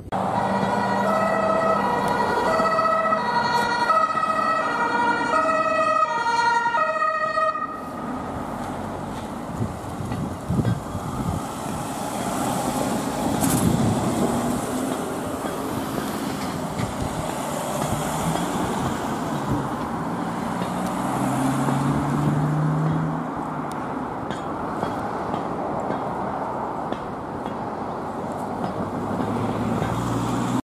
you.